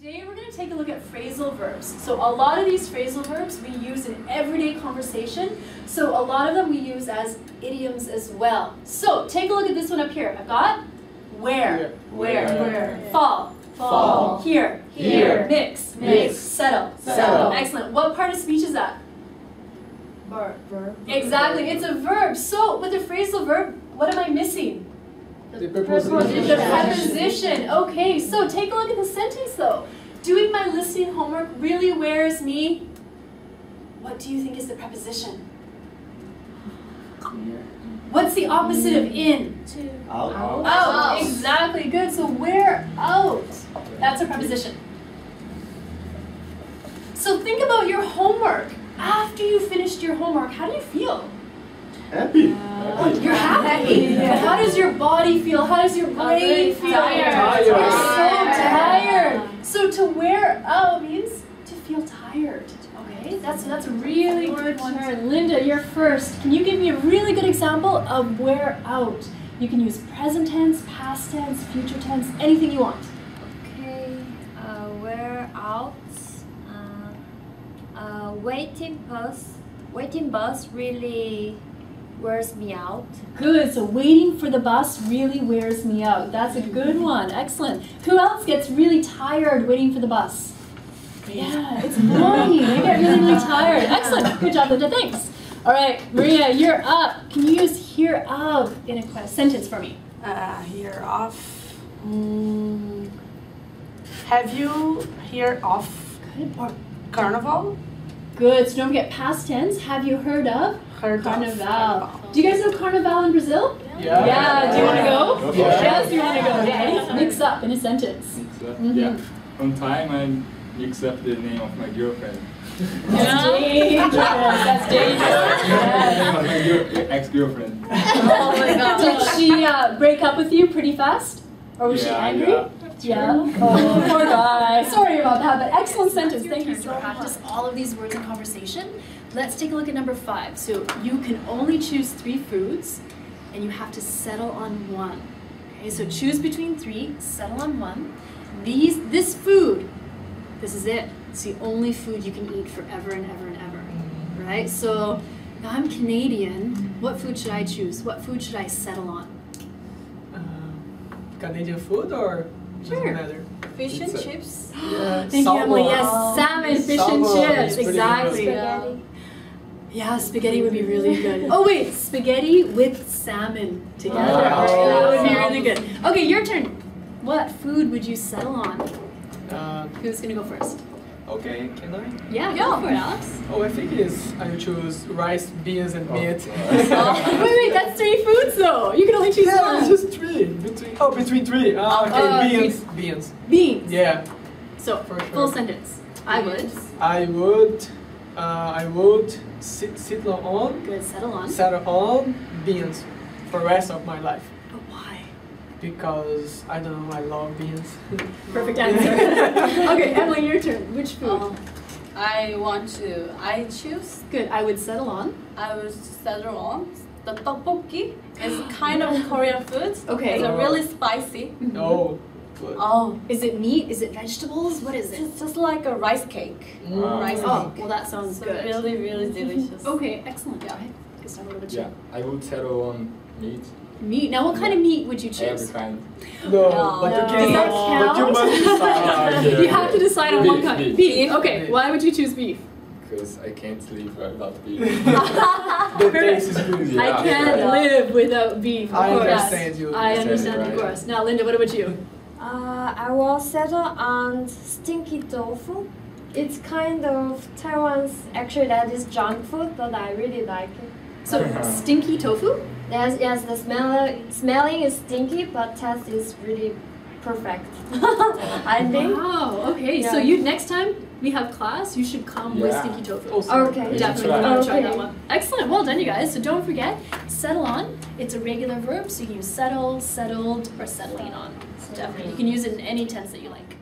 Today we're going to take a look at phrasal verbs. So a lot of these phrasal verbs we use in everyday conversation. So a lot of them we use as idioms as well. So take a look at this one up here. I've got wear, wear, Wear. fall, Fall. here, Here. mix, Mix. settle, Settle. Excellent. What part of speech is that? Verb. Verb. Exactly, it's a verb. So with a phrasal verb, what am I missing? The The preposition. preposition. Okay, so take a look at the sentence though. Doing my listening homework really wears me. What do you think is the preposition? What's the opposite of in? Out. Out. Out. Exactly. Good. So wear out. That's a preposition. So think about your homework. After you finished your homework, how do you feel? Happy. You're happy. But how does your body feel? How does your brain feel? tired. You're Tired. so tired. So to wear out means to feel tired. Okay, that's that's a really good one. Turn. Linda, you're first. Can you give me a really good example of wear out? You can use present tense, past tense, future tense, anything you want. Okay. Uh, wear out. Uh, uh, waiting bus. Waiting bus really wears me out. Good. So waiting for the bus really wears me out. That's a good one. Excellent. Who else gets really tired waiting for the bus? Yeah, it's annoying. I get really, really tired. Excellent. Good job, Linda. Thanks. All right, Maria, you're up. Can you use hear of in a sentence for me? Uh, hear off. Mm, have you hear of Good. Or carnival? Good. So don't forget past tense. Have you heard of Heard of Carnival? Do you guys know Carnival in Brazil? Yeah. Yeah. Do you want to go? Yeah. Yes, you want to go. Yeah. Mix up in a sentence. Uh, Yeah. On time I mixed up the name of my girlfriend. That's dangerous. That's dangerous. Yeah. ex-girlfriend. Oh my god. Did she uh, break up with you pretty fast? Or was she angry? yeah. Yeah. Oh, poor guy. Sorry about that, but excellent sentence. Thank you so much. Practice all of these words in conversation. Let's take a look at number five. So you can only choose three foods, and you have to settle on one. Okay, so choose between three, settle on one. These, this food, this is it. It's the only food you can eat forever and ever and ever. Right? So now I'm Canadian. What food should I choose? What food should I settle on? Uh, Canadian food or doesn't Sure. matter? Fish and chips. Yeah, Thank you, Emily. Yes, Oh. salmon, fish Salmon and chips. Exactly. good. Yeah, spaghetti would be really good. Oh wait, spaghetti with salmon together. Wow. That would be really good. Okay, your turn. What food would you settle on? Uh, Who's gonna go first? Okay, can I? Yeah, go for it, Alex. Oh, I think it's I will choose rice, beans, and meat. wait, wait, that's three foods though. You can only choose yeah, one. it's just three. Between oh, between three. Ah, okay, Uh, beans, beans. Beans. Yeah, So For sure. full sentence. I would. I would. Uh, I would sit sit on Good. Settle on. settle on beans for the rest of my life But why? Because I don't know. I love beans. Perfect answer. okay, Emily, your turn. Which food? Um, I want to. I choose. Good. I would settle on. I would settle on the tteokbokki. It's kind of Korean food. Okay. It's a really spicy. no. Good. Oh, Is it meat? Is it vegetables? What is it? it's just like a rice cake. Mm. Rice Oh, cake. well that sounds So good. really, really delicious. Okay, excellent. Yeah. Gustavo, what about you? Yeah, I would settle on meat. Meat. Now, what kind of meat would you choose? Every kind. No, No. but you No. can. Does that But you count? must decide. Yeah. You have to decide on one Beef, kind. beef. Beef. Okay. Beef. Why would you choose beef? Because I can't live without beef. the taste is good. Yeah. I can't Yeah. live without beef. Of I course. understand you. I Understand, understand, of right. course. Now, Linda, what about you? Uh, I will settle on stinky tofu. It's kind of Taiwan's actually that is junk food, but I really like it. So, stinky tofu? Yes, yes, the smell smelling is stinky, but taste is really perfect. I think. Wow. Okay. So, you next time we have class, you should come with stinky tofu. Awesome. Okay. You Definitely try. want to try Okay. that one. Excellent. Well done, you guys. So don't forget, settle on. It's a regular verb, so you can use settle, settled, or settling on. Definitely. You can use it in any tense that you like.